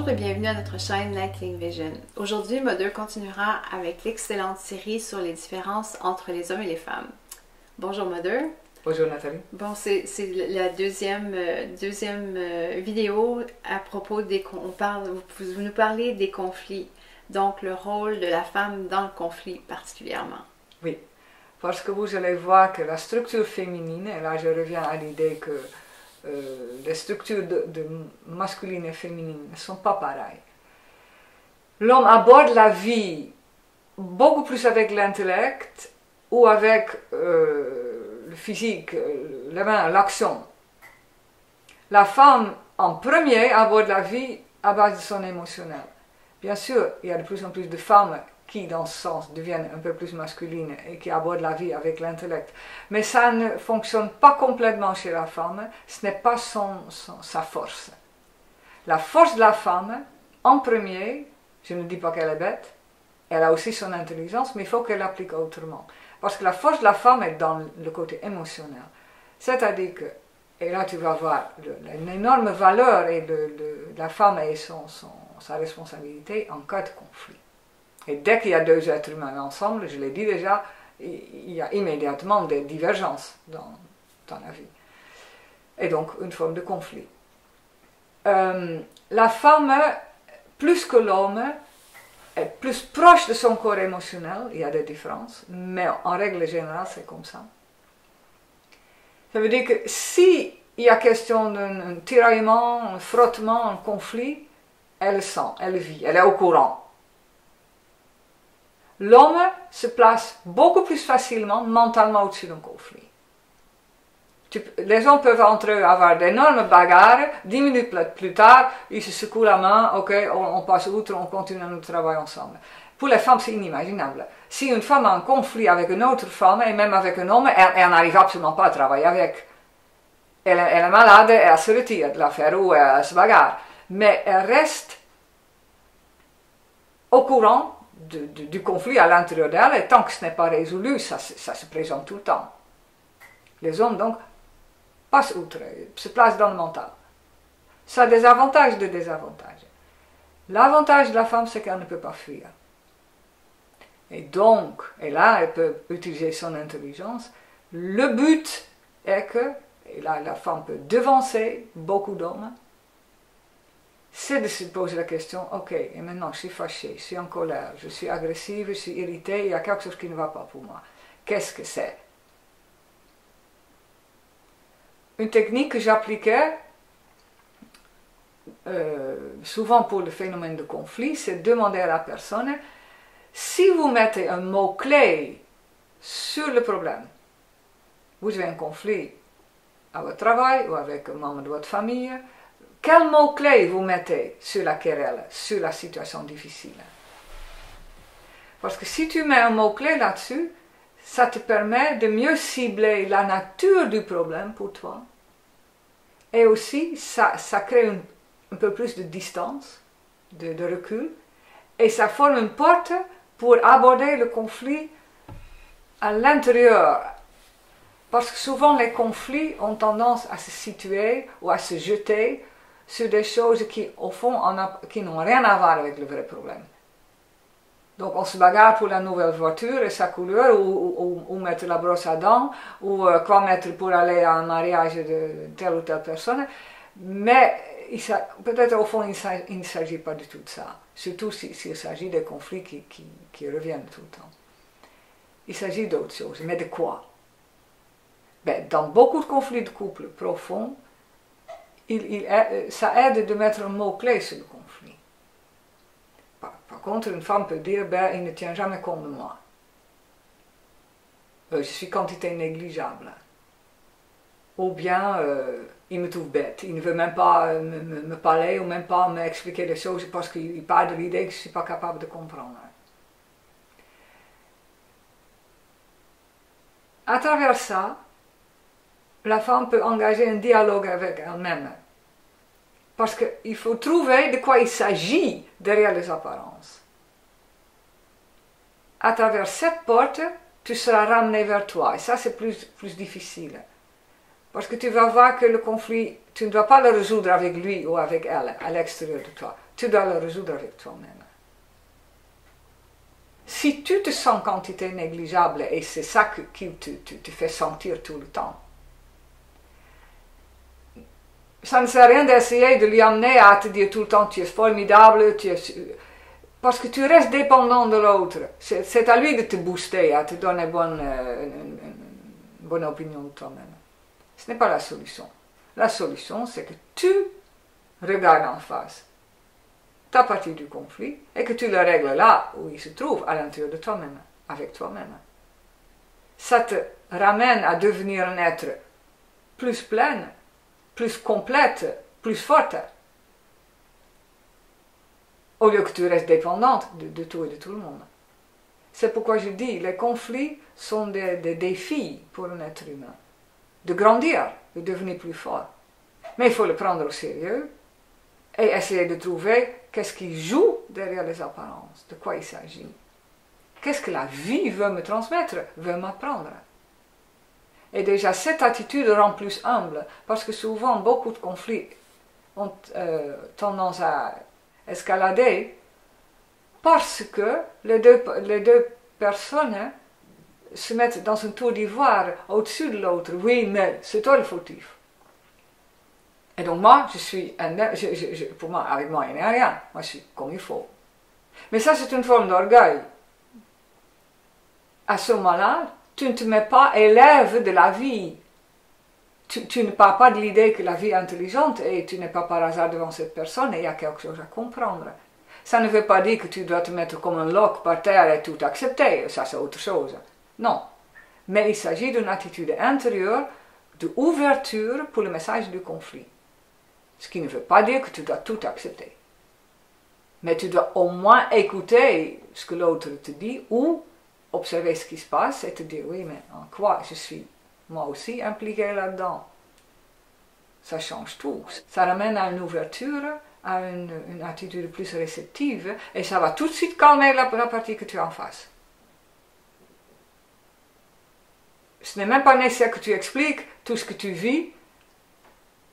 Bonjour et bienvenue à notre chaîne Lightning Vision. Aujourd'hui, Mother continuera avec l'excellente série sur les différences entre les hommes et les femmes. Bonjour Mother. Bonjour Nathalie. Bon, c'est la deuxième, euh, deuxième euh, vidéo à propos des... On parle, vous, vous nous parlez des conflits, donc le rôle de la femme dans le conflit particulièrement. Oui, parce que vous allez voir que la structure féminine, et là je reviens à l'idée que euh, les structures de, masculine et féminine ne sont pas pareilles. L'homme aborde la vie beaucoup plus avec l'intellect ou avec euh, le physique, les mains, l'action. La femme, en premier, aborde la vie à base de son émotionnel. Bien sûr, il y a de plus en plus de femmes qui, dans ce sens, deviennent un peu plus masculines et qui abordent la vie avec l'intellect. Mais ça ne fonctionne pas complètement chez la femme, ce n'est pas son, sa force. La force de la femme, en premier, je ne dis pas qu'elle est bête, elle a aussi son intelligence, mais il faut qu'elle l'applique autrement. Parce que la force de la femme est dans le côté émotionnel. C'est-à-dire que, et là tu vas voir une énorme valeur et de, la femme et son, sa responsabilité en cas de conflit. Et dès qu'il y a deux êtres humains ensemble, je l'ai dit déjà, il y a immédiatement des divergences dans, la vie. Et donc une forme de conflit. Euh, la femme, plus que l'homme, est plus proche de son corps émotionnel, il y a des différences, mais en règle générale c'est comme ça. Ça veut dire que si il y a question d'un tiraillement, un frottement, un conflit, elle le sent, elle le vit, elle est au courant l'homme se place beaucoup plus facilement mentalement au-dessus d'un conflit. les hommes peuvent entre eux avoir d'énormes bagarres, dix minutes plus tard, ils se secouent la main, ok, on, passe outre, on continue notre travail ensemble. Pour les femmes, c'est inimaginable. Si une femme a un conflit avec une autre femme, et même avec un homme, elle, n'arrive absolument pas à travailler avec. Elle, est malade, elle se retire de l'affaire ou elle se bagarre. Mais elle reste au courant du conflit à l'intérieur d'elle, et tant que ce n'est pas résolu, ça, se présente tout le temps. Les hommes, donc, passent outre, se placent dans le mental. Ça a des avantages des désavantages. L'avantage de la femme, c'est qu'elle ne peut pas fuir. Et donc, et là, elle peut utiliser son intelligence. Le but est que, et là, la femme peut devancer beaucoup d'hommes, c'est de se poser la question, ok, et maintenant je suis fâchée, je suis en colère, je suis agressive, je suis irritée, il y a quelque chose qui ne va pas pour moi. Qu'est-ce que c'est? Une technique que j'appliquais euh, souvent pour le phénomène de conflit, c'est demander à la personne, si vous mettez un mot-clé sur le problème, vous avez un conflit à votre travail ou avec un membre de votre famille, quel mot-clé vous mettez sur la querelle, sur la situation difficile? Parce que si tu mets un mot-clé là-dessus, ça te permet de mieux cibler la nature du problème pour toi. Et aussi, ça, crée un peu plus de distance, de recul, et ça forme une porte pour aborder le conflit à l'intérieur. Parce que souvent les conflits ont tendance à se situer ou à se jeter sur des choses qui, au fond, n'ont rien à voir avec le vrai problème. Donc on se bagarre pour la nouvelle voiture et sa couleur, ou, mettre la brosse à dents, ou euh, quoi mettre pour aller à un mariage de telle ou telle personne. Mais peut-être au fond, il ne s'agit pas du tout de ça. Surtout s'il s'agit des conflits qui, qui, reviennent tout le temps. Il s'agit d'autre chose. Mais de quoi? Ben, Dans beaucoup de conflits de couple profonds, il, euh, ça aide de mettre un mot-clé sur le conflit. Par, contre, une femme peut dire, ben, il ne tient jamais compte de moi. Euh, je suis quantité négligeable. Ou bien, euh, il me trouve bête, il ne veut même pas me, parler ou même pas m'expliquer les choses parce qu'il part de l'idée que je ne suis pas capable de comprendre. À travers ça, la femme peut engager un dialogue avec elle-même. Parce qu'il faut trouver de quoi il s'agit derrière les apparences. À travers cette porte, tu seras ramené vers toi. Et ça, c'est plus, plus difficile. Parce que tu vas voir que le conflit, tu ne dois pas le résoudre avec lui ou avec elle, à l'extérieur de toi. tu dois le résoudre avec toi-même. Si tu te sens quantité négligeable et c'est ça qui te, fait sentir tout le temps, ça ne sert à rien d'essayer de lui amener à te dire tout le temps tu es formidable, tu es... parce que tu restes dépendant de l'autre. C'est à lui de te booster, à te donner bonne, euh, une, bonne opinion de toi-même. Ce n'est pas la solution. La solution, c'est que tu regardes en face ta partie du conflit et que tu le règles là où il se trouve, à l'intérieur de toi-même, avec toi-même. Ça te ramène à devenir un être plus plein, plus complète, plus forte. Au lieu que tu restes dépendante de, tout et de tout le monde. C'est pourquoi je dis, les conflits sont des, des défis pour un être humain. De grandir, de devenir plus fort. Mais il faut le prendre au sérieux et essayer de trouver qu'est-ce qui joue derrière les apparences, de quoi il s'agit. Qu'est-ce que la vie veut me transmettre, veut m'apprendre. Et déjà, cette attitude rend plus humble, parce que souvent, beaucoup de conflits ont euh, tendance à escalader parce que les deux, les deux personnes se mettent dans un tour d'ivoire au-dessus de l'autre. Oui, mais c'est toi le fautif. Et donc moi, je suis un, pour moi, avec moi, il n'y a rien. Moi, je suis comme il faut. Mais ça, c'est une forme d'orgueil. À ce moment-là, tu ne te mets pas élève de la vie. Tu, ne parles pas de l'idée que la vie est intelligente et tu n'es pas par hasard devant cette personne et il y a quelque chose à comprendre. Ça ne veut pas dire que tu dois te mettre comme un loc par terre et tout accepter. Ça, c'est autre chose. Non. Mais il s'agit d'une attitude intérieure d'ouverture pour le message du conflit. Ce qui ne veut pas dire que tu dois tout accepter. Mais tu dois au moins écouter ce que l'autre te dit ou observer ce qui se passe et te dire oui, mais en quoi je suis moi aussi impliqué là-dedans? Ça change tout. Ça ramène à une ouverture, à une, attitude plus réceptive et ça va tout de suite calmer la, partie que tu as en face. Ce n'est même pas nécessaire que tu expliques tout ce que tu vis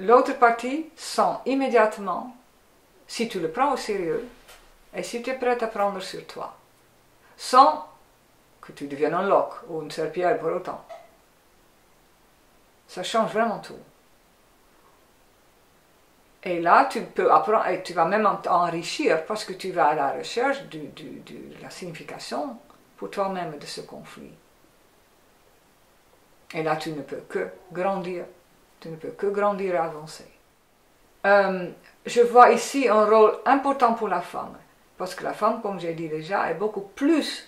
l'autre partie sent immédiatement si tu le prends au sérieux et si tu es prêt à prendre sur toi, sans que tu deviennes un loc ou une serpillère pour autant. Ça change vraiment tout. Et là, tu peux apprendre, et tu vas même t'enrichir parce que tu vas à la recherche de la signification pour toi-même de ce conflit. Et là, tu ne peux que grandir tu ne peux que grandir et avancer. Euh, je vois ici un rôle important pour la femme, parce que la femme, comme j'ai dit déjà, est beaucoup plus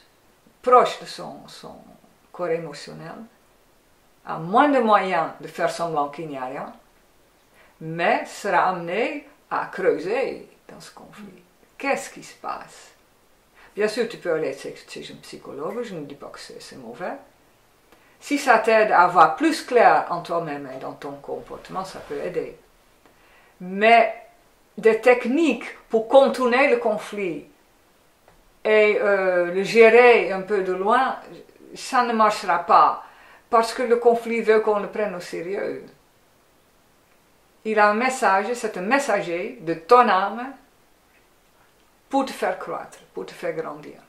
proche de son, son corps émotionnel, a moins de moyens de faire semblant qu'il n'y a rien, mais sera amenée à creuser dans ce conflit. Qu'est-ce qui se passe? Bien sûr, tu peux aller chez un psychologue, je ne dis pas que c'est mauvais, si ça t'aide à voir plus clair en toi-même et dans ton comportement, ça peut aider. Mais des techniques pour contourner le conflit et euh, le gérer un peu de loin, ça ne marchera pas parce que le conflit veut qu'on le prenne au sérieux. Il a un message, c'est un messager de ton âme pour te faire croître, pour te faire grandir.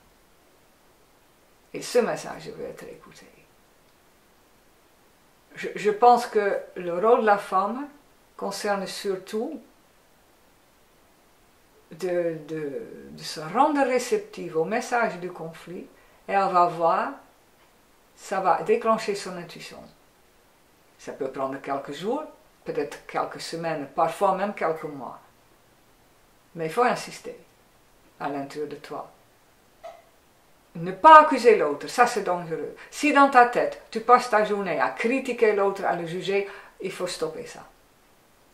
Et ce message veut être écouté je, pense que le rôle de la femme concerne surtout de, se rendre réceptive au message du conflit et elle va voir, ça va déclencher son intuition. Ça peut prendre quelques jours, peut-être quelques semaines, parfois même quelques mois. Mais il faut insister à l'intérieur de toi. Ne pas accuser l'autre, ça c'est dangereux. Si dans ta tête, tu passes ta journée à critiquer l'autre, à le juger, il faut stopper ça.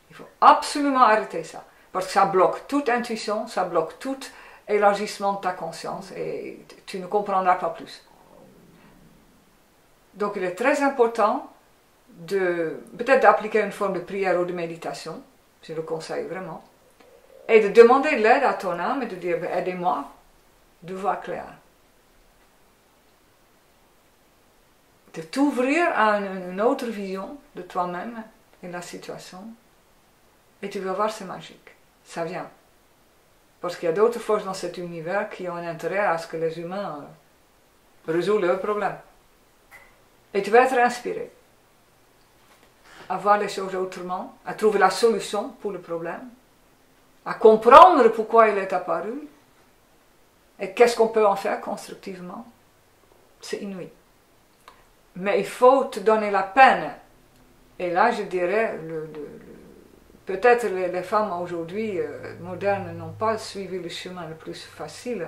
Il faut absolument arrêter ça. Parce que ça bloque toute intuition, ça bloque tout élargissement de ta conscience et tu ne comprendras pas plus. Donc il est très important de peut-être d'appliquer une forme de prière ou de méditation, je le conseille vraiment, et de demander l'aide à ton âme et de dire ben, aidez-moi de voir clair. de t'ouvrir à une, autre vision de toi-même et de la situation. Et tu vas voir, c'est magique. Ça vient. Parce qu'il y a d'autres forces dans cet univers qui ont un intérêt à ce que les humains euh, résolvent leurs problèmes. Et tu vas être inspiré à voir les choses autrement, à trouver la solution pour le problème, à comprendre pourquoi il est apparu et qu'est-ce qu'on peut en faire constructivement. C'est inouï. Mais il faut te donner la peine. Et là, je dirais, le, peut-être les, femmes aujourd'hui euh, modernes n'ont pas suivi le chemin le plus facile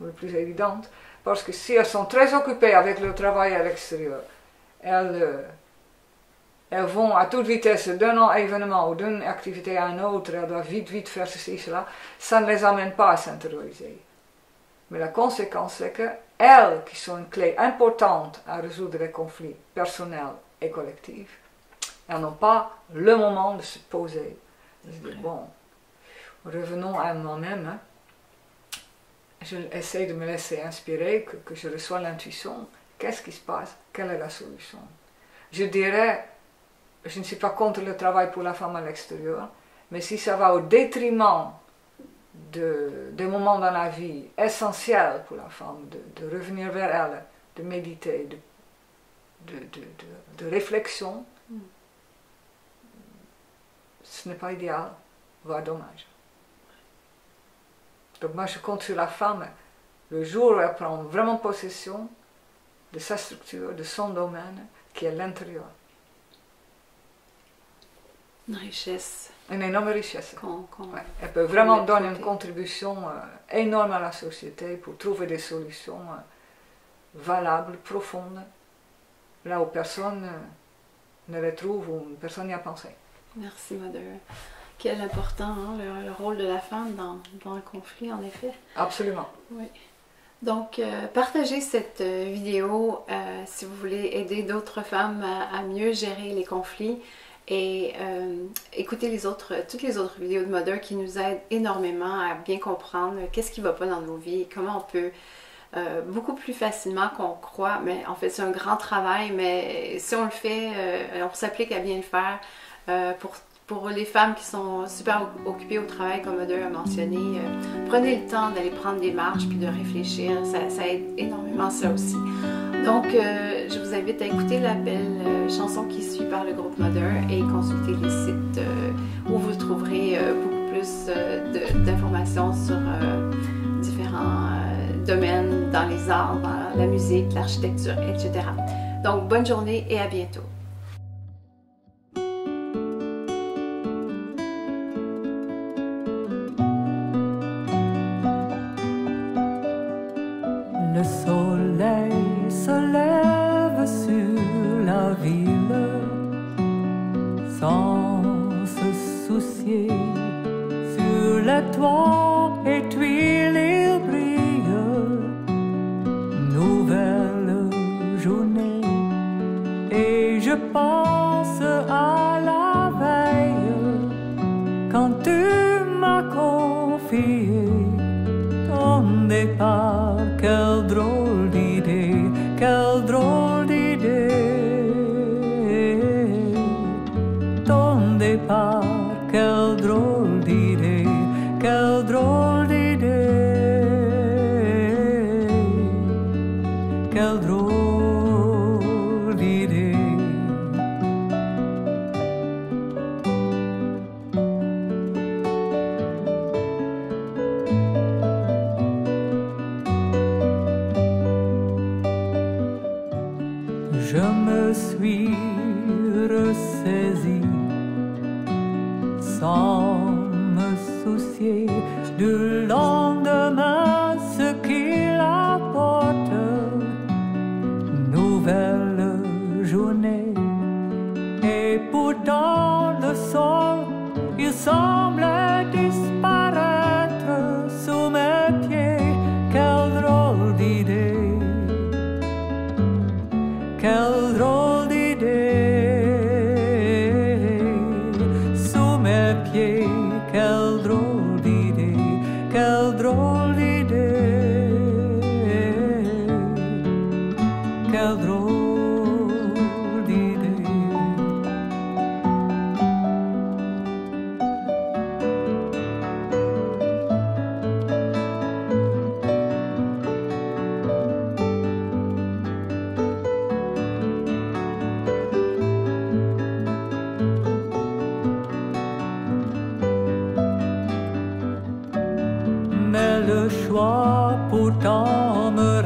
ou le plus évident, parce que si elles sont très occupées avec le travail à l'extérieur, elles, euh, vont à toute vitesse d'un événement ou d'une activité à une autre, elles doivent vite, vite faire ceci, cela, ça ne les amène pas à s'intérioriser. Mais la conséquence, c'est que elles, qui sont une clé importante à résoudre les conflits personnels et collectifs, elles n'ont pas le moment de se poser. Se dire, bon, revenons à moi-même. Hein. Je essaie de me laisser inspirer, que, que je reçois l'intuition. Qu'est-ce qui se passe? Quelle est la solution? Je dirais, je ne suis pas contre le travail pour la femme à l'extérieur, mais si ça va au détriment de, des moments dans la vie essentiels pour la femme, de, revenir vers elle, de méditer, de, de réflexion, mm. Ce n'est pas idéal, voire dommage. Donc moi je compte sur la femme le jour où elle prend vraiment possession de sa structure, de son domaine, qui est l'intérieur. Une richesse une énorme richesse. Elle peut vraiment donner une contribution euh, énorme à la société pour trouver des solutions euh, valables, profondes, là où personne euh, ne les trouve ou personne n'y a pensé. Merci, Mother. Quel important hein, le, rôle de la femme dans, dans, le conflit, en effet. Absolument. Oui. Donc, partagez cette vidéo si vous voulez aider d'autres femmes à mieux gérer les conflits et euh, écouter les autres, toutes les autres vidéos de Mother qui nous aident énormément à bien comprendre qu'est-ce qui ne va pas dans nos vies, comment on peut euh, beaucoup plus facilement qu'on croit. Mais en fait, c'est un grand travail, mais si on le fait, euh, on s'applique à bien le faire. Pour, pour les femmes qui sont super occupées au travail, comme Mother a mentionné, prenez le temps d'aller prendre des marches puis de réfléchir. Ça, aide énormément ça aussi. Donc, euh, je vous invite à écouter la belle euh, chanson qui suit par le groupe Mother et consulter les sites euh, où vous trouverez beaucoup plus d'informations sur différents domaines dans les arts, dans la musique, l'architecture, etc. Donc, bonne journée et à bientôt. Le soleil se lève sur la ville sans se soucier sur la toile. suis ressaisi sans 给。le choix, pourtant me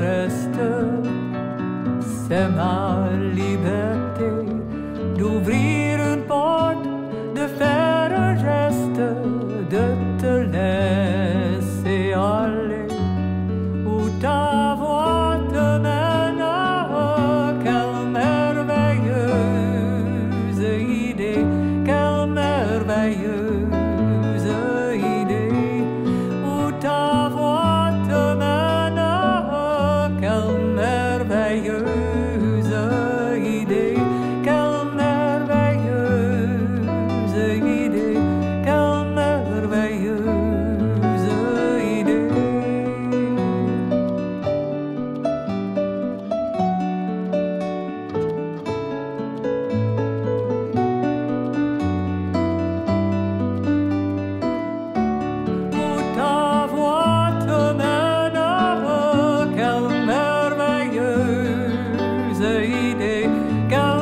got